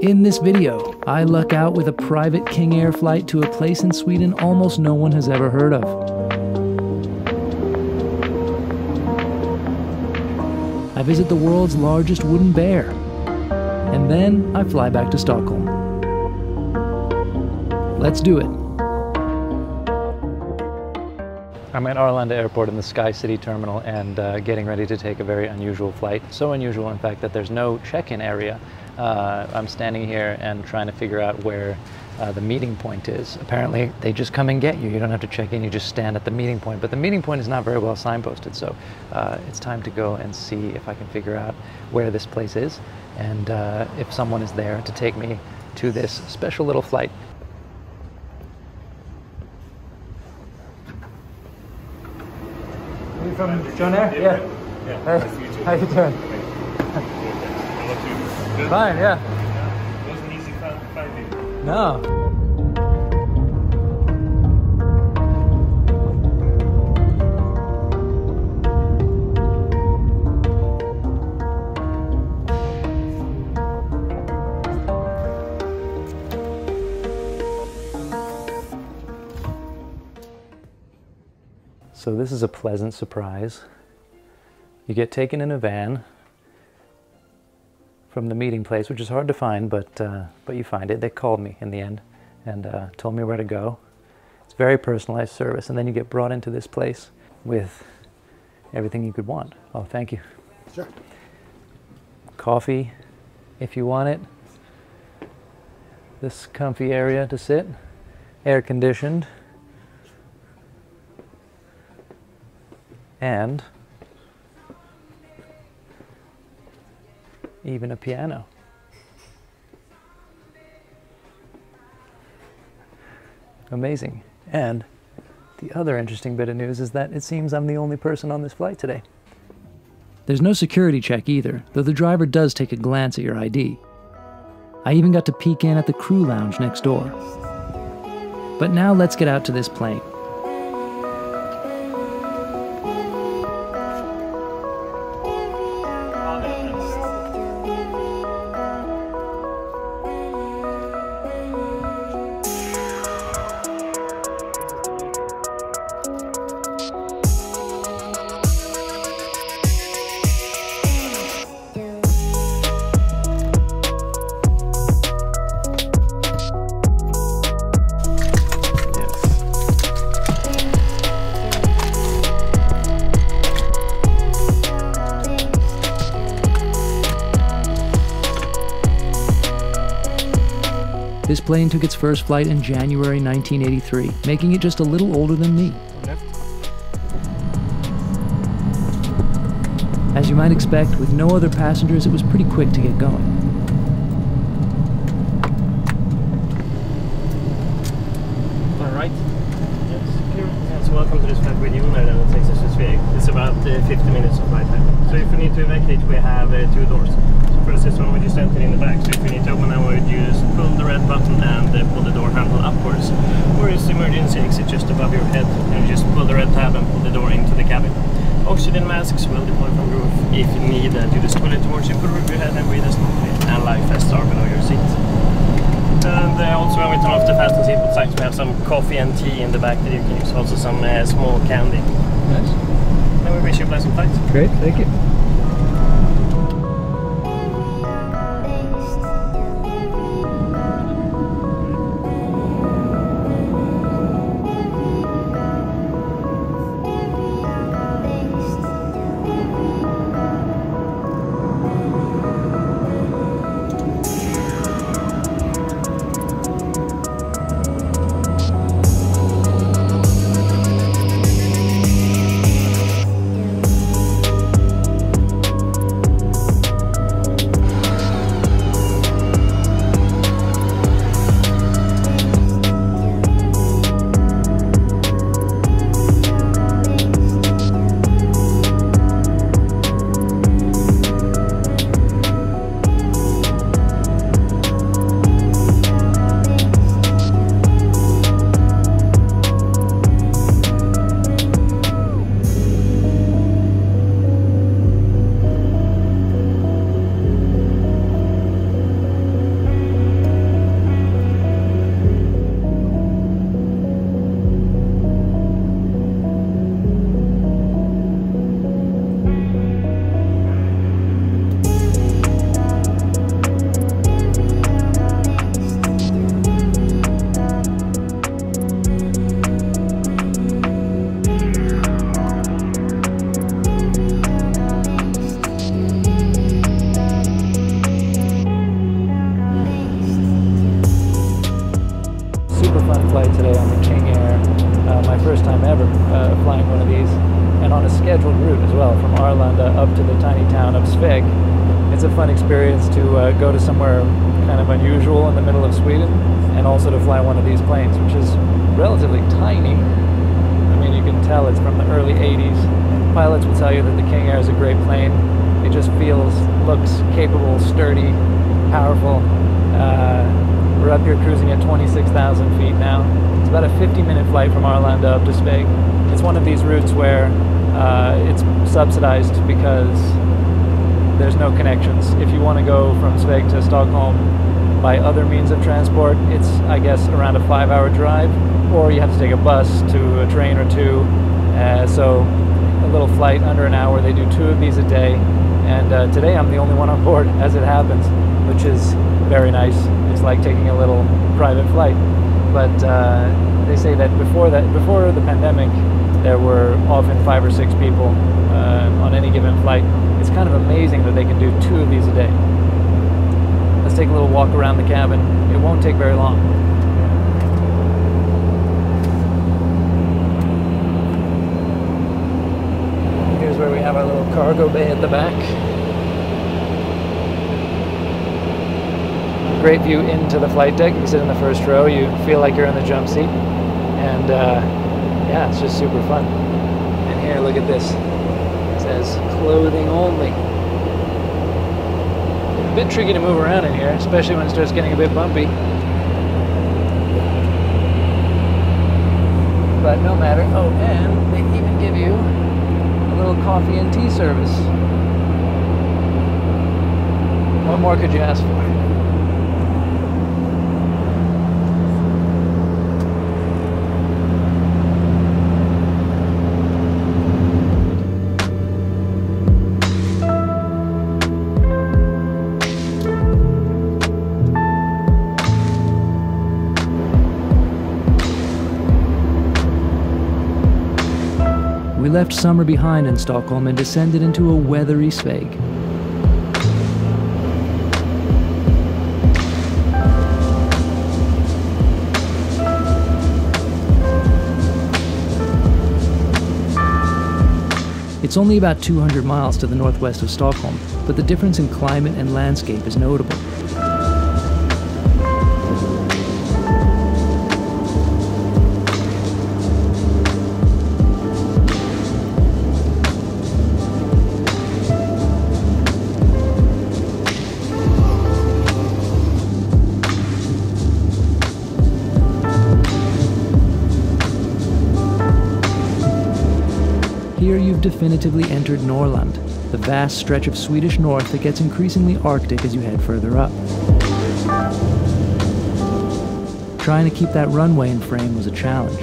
In this video, I luck out with a private King Air flight to a place in Sweden almost no one has ever heard of. I visit the world's largest wooden bear, and then I fly back to Stockholm. Let's do it. I'm at Arlanda Airport in the Sky City terminal and uh, getting ready to take a very unusual flight. So unusual, in fact, that there's no check-in area uh, I'm standing here and trying to figure out where uh, the meeting point is. Apparently, they just come and get you. You don't have to check in, you just stand at the meeting point. But the meeting point is not very well signposted, so uh, it's time to go and see if I can figure out where this place is and uh, if someone is there to take me to this special little flight. Are you from Jonair? Yeah. Yeah. Hey, how you doing? Fine, yeah. Wasn't easy finding. No. So this is a pleasant surprise. You get taken in a van from the meeting place, which is hard to find, but uh, but you find it. They called me in the end and uh, told me where to go. It's very personalized service, and then you get brought into this place with everything you could want. Oh, thank you. Sure. Coffee, if you want it. This comfy area to sit, air conditioned, and even a piano. Amazing. And the other interesting bit of news is that it seems I'm the only person on this flight today. There's no security check either, though the driver does take a glance at your ID. I even got to peek in at the crew lounge next door. But now let's get out to this plane. This plane took its first flight in January 1983, making it just a little older than me. As you might expect, with no other passengers, it was pretty quick to get going. It's about uh, 50 minutes of flight time. So if we need to evacuate, we have uh, two doors. First this one we just enter in the back. So if we need to open them, we would just pull the red button and uh, pull the door handle upwards. Or is emergency exit just above your head and you just pull the red tab and pull the door into the cabin. Oxygen masks will deploy from the roof. If you need uh, do the toilet towards you, put roof your head and breathe as normally. And life vests are below your seat. And uh, also when we turn off the fasten seatbelt signs, we have some coffee and tea in the back that you can use. Also some uh, small candy. Nice. And we wish you a pleasant flight. Great, thank you. Experience to uh, go to somewhere kind of unusual in the middle of Sweden and also to fly one of these planes, which is relatively tiny. I mean, you can tell it's from the early 80s. Pilots will tell you that the King Air is a great plane. It just feels, looks capable, sturdy, powerful. Uh, we're up here cruising at 26,000 feet now. It's about a 50 minute flight from Arlanda up to Sveg. It's one of these routes where uh, it's subsidized because there's no connections. If you want to go from Sveg to Stockholm by other means of transport, it's, I guess, around a five hour drive, or you have to take a bus to a train or two. Uh, so a little flight under an hour. They do two of these a day. And uh, today I'm the only one on board as it happens, which is very nice. It's like taking a little private flight. But uh, they say that before that, before the pandemic, there were often five or six people uh, on any given flight. It's kind of amazing that they can do two of these a day. Let's take a little walk around the cabin. It won't take very long. Here's where we have our little cargo bay at the back. Great view into the flight deck. You sit in the first row, you feel like you're in the jump seat. And uh, yeah, it's just super fun. And here, look at this. It says clothing only. A bit tricky to move around in here, especially when it starts getting a bit bumpy. But no matter. Oh, and they even give you a little coffee and tea service. What more could you ask for? Left summer behind in Stockholm and descended into a weathery Sveg. It's only about 200 miles to the northwest of Stockholm, but the difference in climate and landscape is notable. Here you've definitively entered Norrland, the vast stretch of Swedish north that gets increasingly Arctic as you head further up. Trying to keep that runway in frame was a challenge.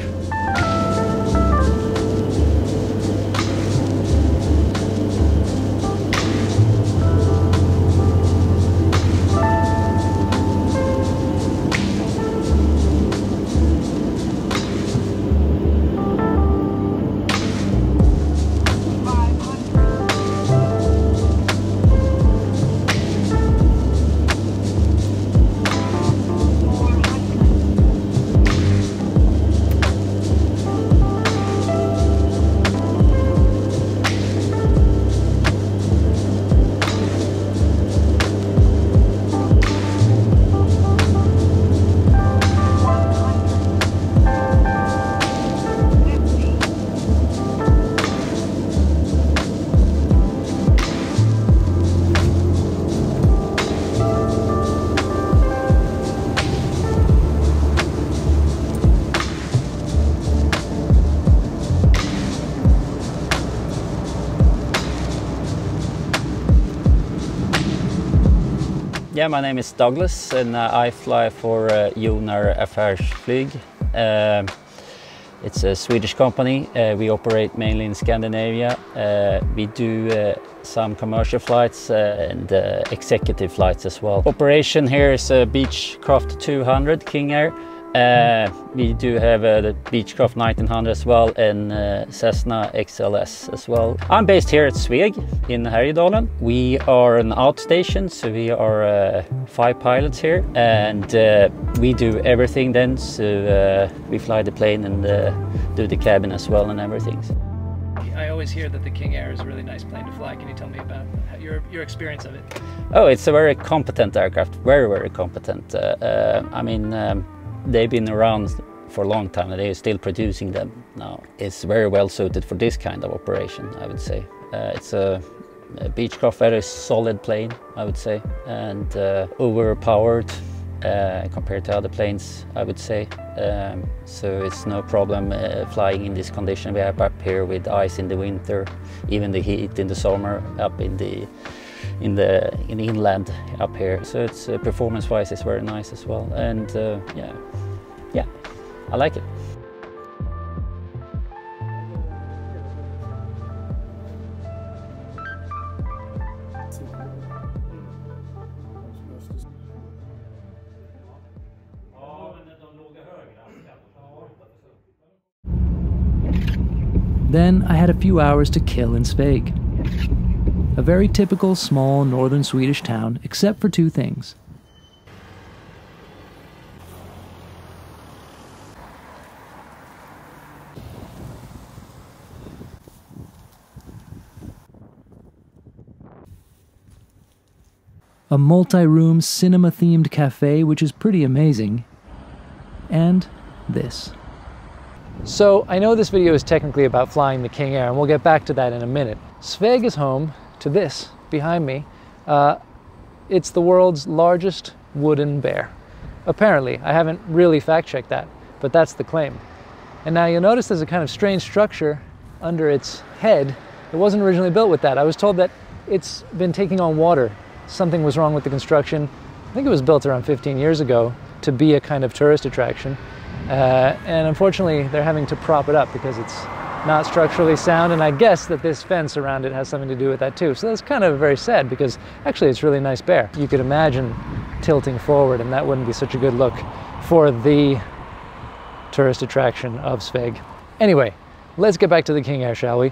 Yeah, my name is Douglas and uh, I fly for uh, Jonair Affärsflyg. Um it's a Swedish company. Uh, we operate mainly in Scandinavia. Uh, we do uh, some commercial flights uh, and uh, executive flights as well. Operation here is a Beechcraft 200 King Air. Uh, we do have uh, the Beechcraft 1900 as well and uh, Cessna XLS as well. I'm based here at Sveg in Härjedalen. We are an outstation, so we are uh, five pilots here and uh, we do everything then. So uh, we fly the plane and uh, do the cabin as well and everything. I always hear that the King Air is a really nice plane to fly. Can you tell me about your, your experience of it? Oh, it's a very competent aircraft, very, very competent. Uh, uh, I mean, um, they've been around for a long time and they're still producing them now. It's very well suited for this kind of operation, I would say. Uh, it's a, a Beechcraft, very solid plane, I would say, and uh, overpowered uh, compared to other planes, I would say. Um, so it's no problem uh, flying in this condition we have up here with ice in the winter, even the heat in the summer up in the in the in the inland up here. So it's uh, performance-wise, it's very nice as well. And uh, yeah, yeah, I like it. Then I had a few hours to kill in Sveg. A very typical small northern Swedish town, except for two things. A multi room cinema themed cafe, which is pretty amazing, and this. So, I know this video is technically about flying the King Air, and we'll get back to that in a minute. Sveg is home to this behind me. Uh, it's the world's largest wooden bear. Apparently, I haven't really fact checked that, but that's the claim. And now you'll notice there's a kind of strange structure under its head. It wasn't originally built with that. I was told that it's been taking on water. Something was wrong with the construction. I think it was built around 15 years ago to be a kind of tourist attraction. Uh, and unfortunately, they're having to prop it up because it's not structurally sound. And I guess that this fence around it has something to do with that too. So that's kind of very sad because actually it's really nice bear. You could imagine tilting forward and that wouldn't be such a good look for the tourist attraction of Sveg. Anyway, let's get back to the King Air, shall we?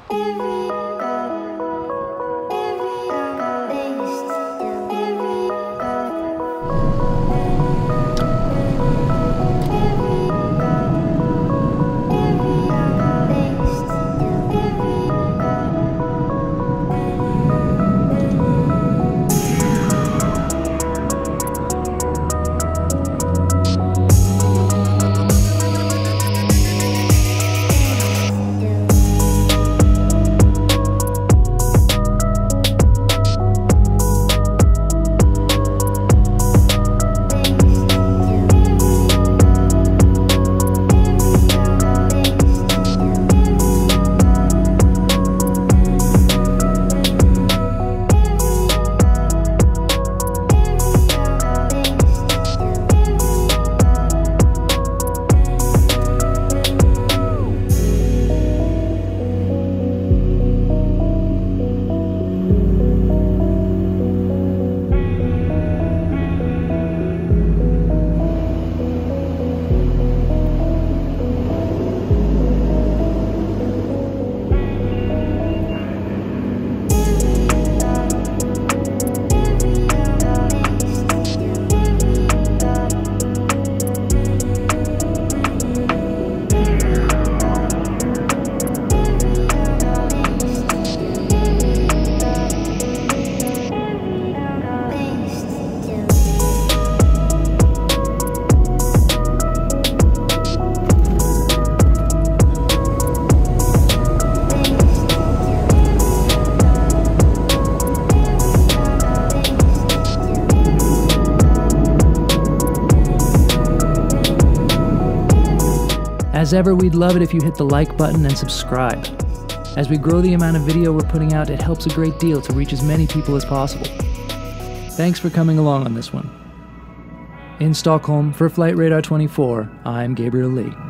As ever, we'd love it if you hit the like button and subscribe. As we grow the amount of video we're putting out, it helps a great deal to reach as many people as possible. Thanks for coming along on this one. In Stockholm, for Flightradar24, I'm Gabriel Lee.